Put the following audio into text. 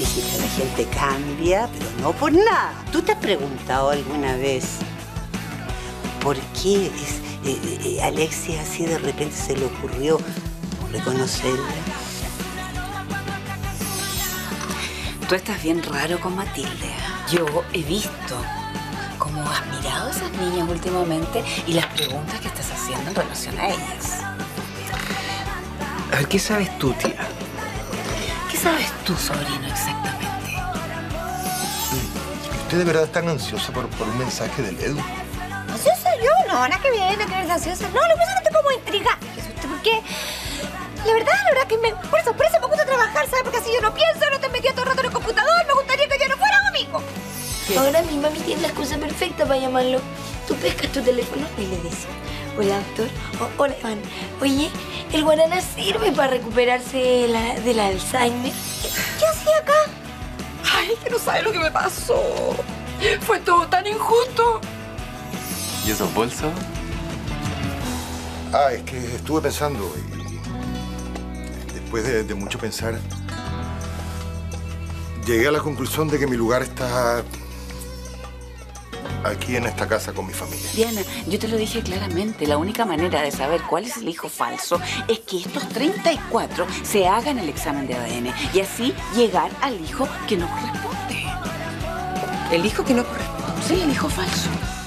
Dice que la gente cambia, pero no por nada. ¿Tú te has preguntado alguna vez por qué es, eh, eh, Alexia así de repente se le ocurrió reconocerla? Tú estás bien raro con Matilde. Yo he visto cómo has mirado a esas niñas últimamente y las preguntas que estás haciendo en relación a ellas. A ver, ¿qué sabes tú, tía? ¿Qué sabes tú, sobrino, exactamente? ¿Usted de verdad es tan ansiosa por, por un mensaje del Edu? ¿Ansiosa yo? No, nada que ver, nada que ver ansiosa. No, lo que pasa es que estoy como intrigada. ¿Usted por qué? La verdad, la verdad que me... Por eso, por eso Ahora mi mami tiene la excusa perfecta para llamarlo. Tú pescas tu teléfono y le dices, hola doctor, o, hola Iván. Oye, el guaraná sirve para recuperarse la- del Alzheimer. ¿Qué hacía acá? Ay, que no sabes lo que me pasó. Fue todo tan injusto. ¿Y esos bolsos? Ah, es que estuve pensando y después de, de mucho pensar, llegué a la conclusión de que mi lugar está aquí en esta casa con mi familia. Diana, yo te lo dije claramente, la única manera de saber cuál es el hijo falso es que estos 34 se hagan el examen de ADN y así llegar al hijo que no corresponde. El hijo que no corresponde. Sí, el hijo falso.